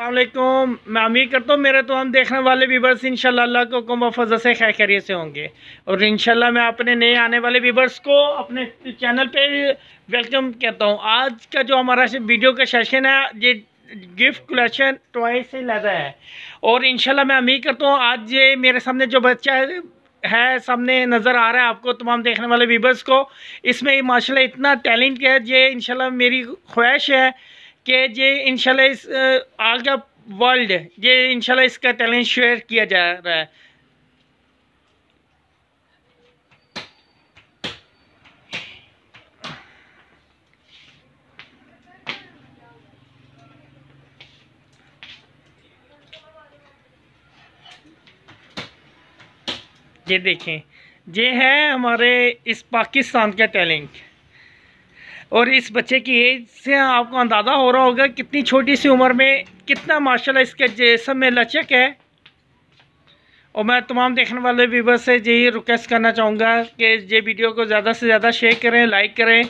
अल्लाम मैं उम्मीद करता हूँ मेरे तो हम देखने वाले वीवर्स इन अल्लाह को कुम फजल से खैर खैरियत से होंगे। और इंशाल्लाह मैं अपने नए आने वाले वीवर्स को अपने चैनल पे वेलकम कहता हूँ। आज का जो हमारा वीडियो का सेशन है, ये गिफ्ट कलेक्शन टॉय से लगा है। और इंशाल्लाह मैं उम्मीद करता हूँ आज ये मेरे सामने जो बच्चा है है, सामने नज़र आ रहा है आपको तमाम देखने वाले वीवर्स को। इसमें माशाल्लाह इतना टैलेंट है, ये इंशाल्लाह मेरी ख्वाहिश है कि ये इंशाल्लाह इस आल का वर्ल्ड ये इनशाला इसका टैलेंट शेयर किया जा रहा है। ये देखें, ये है हमारे इस पाकिस्तान का टैलेंट और इस बच्चे की एज से आपको अंदाज़ा हो रहा होगा कितनी छोटी सी उम्र में कितना माशाल्लाह इसके जिसम में लचक है। और मैं तमाम देखने वाले व्यूवर से यही रिक्वेस्ट करना चाहूँगा कि ये वीडियो को ज़्यादा से ज़्यादा शेयर करें लाइक करें।